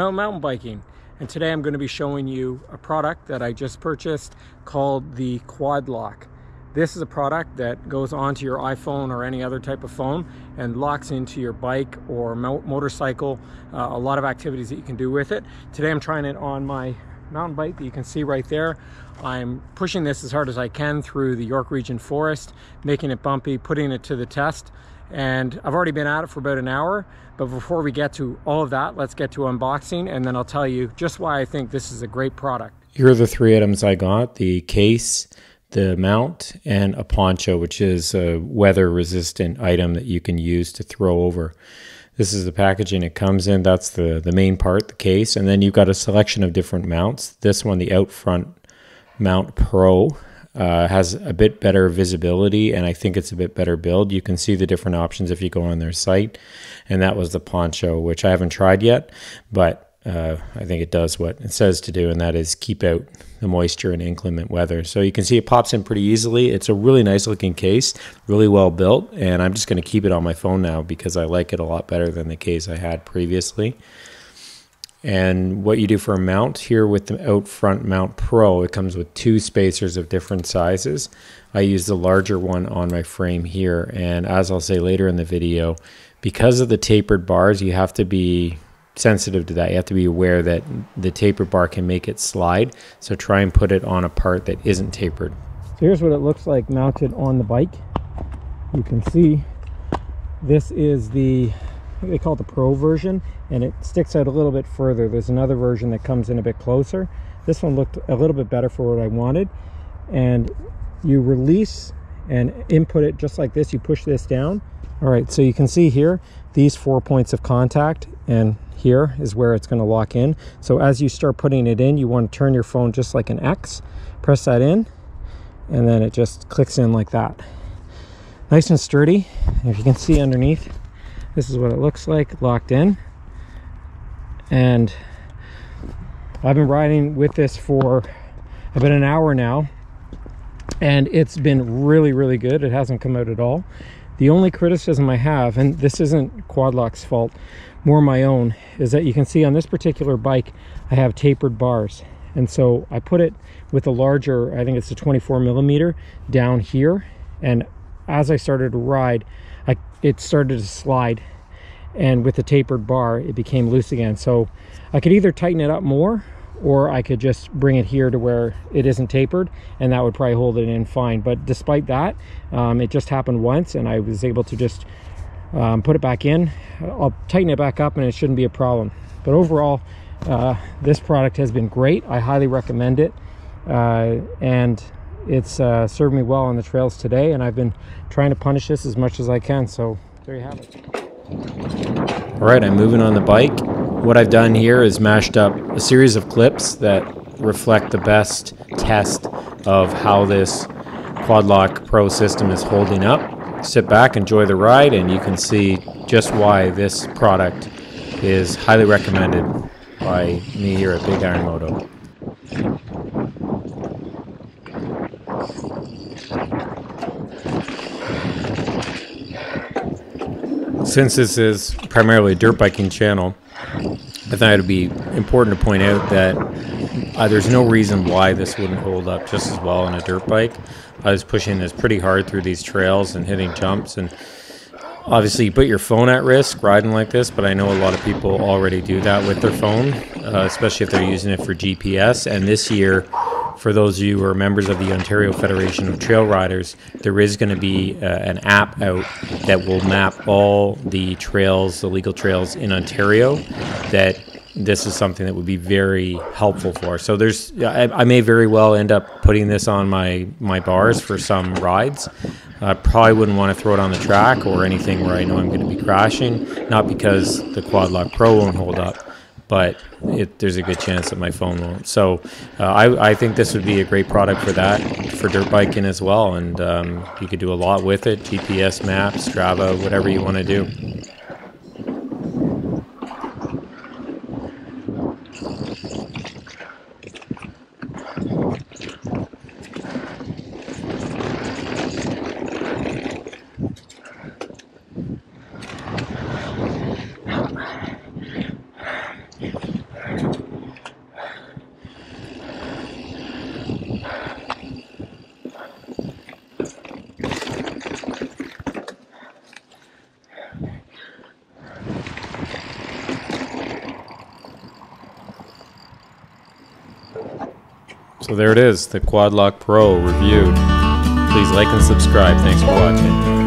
Out mountain biking and today I'm going to be showing you a product that I just purchased called the Quad Lock. This is a product that goes onto your iPhone or any other type of phone and locks into your bike or mo motorcycle. Uh, a lot of activities that you can do with it. Today I'm trying it on my mountain bike that you can see right there. I'm pushing this as hard as I can through the York Region Forest, making it bumpy, putting it to the test. And I've already been at it for about an hour, but before we get to all of that, let's get to unboxing and then I'll tell you just why I think this is a great product. Here are the three items I got, the case, the mount, and a poncho, which is a weather resistant item that you can use to throw over. This is the packaging it comes in. That's the, the main part, the case. And then you've got a selection of different mounts. This one, the Out Front Mount Pro, uh, has a bit better visibility and I think it's a bit better build. You can see the different options if you go on their site. And that was the poncho, which I haven't tried yet, but uh, I think it does what it says to do, and that is keep out the moisture in inclement weather. So you can see it pops in pretty easily. It's a really nice looking case, really well built, and I'm just going to keep it on my phone now because I like it a lot better than the case I had previously. And what you do for a mount here with the Out Front Mount Pro, it comes with two spacers of different sizes. I use the larger one on my frame here, and as I'll say later in the video, because of the tapered bars, you have to be sensitive to that. You have to be aware that the taper bar can make it slide. So try and put it on a part that isn't tapered. So here's what it looks like mounted on the bike. You can see this is the they call it the pro version and it sticks out a little bit further there's another version that comes in a bit closer this one looked a little bit better for what i wanted and you release and input it just like this you push this down all right so you can see here these four points of contact and here is where it's going to lock in. So as you start putting it in, you want to turn your phone just like an X, press that in, and then it just clicks in like that. Nice and sturdy. If you can see underneath, this is what it looks like locked in. And I've been riding with this for about an hour now and it's been really really good it hasn't come out at all the only criticism i have and this isn't quadlock's fault more my own is that you can see on this particular bike I have tapered bars. And so I put it with a larger I think it's a 24 millimeter down here. And as I started to ride I, it started to slide. And with the tapered bar it became loose again. So I could either tighten it up more or I could just bring it here to where it isn't tapered and that would probably hold it in fine. But despite that um, it just happened once and I was able to just um, put it back in. I'll tighten it back up and it shouldn't be a problem. But overall uh, this product has been great. I highly recommend it uh, and it's uh, served me well on the trails today and I've been trying to punish this as much as I can. So there you have it. All right I'm moving on the bike what I've done here is mashed up a series of clips that reflect the best test of how this Quadlock Pro system is holding up sit back, enjoy the ride, and you can see just why this product is highly recommended by me here at Big Iron Moto. Since this is primarily a dirt biking channel, I thought it would be important to point out that uh, there's no reason why this wouldn't hold up just as well on a dirt bike. I was pushing this pretty hard through these trails and hitting jumps and obviously you put your phone at risk riding like this but i know a lot of people already do that with their phone uh, especially if they're using it for gps and this year for those of you who are members of the ontario federation of trail riders there is going to be uh, an app out that will map all the trails the legal trails in ontario that this is something that would be very helpful for. So there's, I, I, may very well end up putting this on my my bars for some rides. I probably wouldn't want to throw it on the track or anything where I know I'm going to be crashing. Not because the Quad Lock Pro won't hold up, but it, there's a good chance that my phone won't. So uh, I, I think this would be a great product for that, for dirt biking as well. And um, you could do a lot with it: GPS maps, Strava, whatever you want to do. So there it is, the Quad Lock Pro reviewed. Please like and subscribe. Thanks for watching.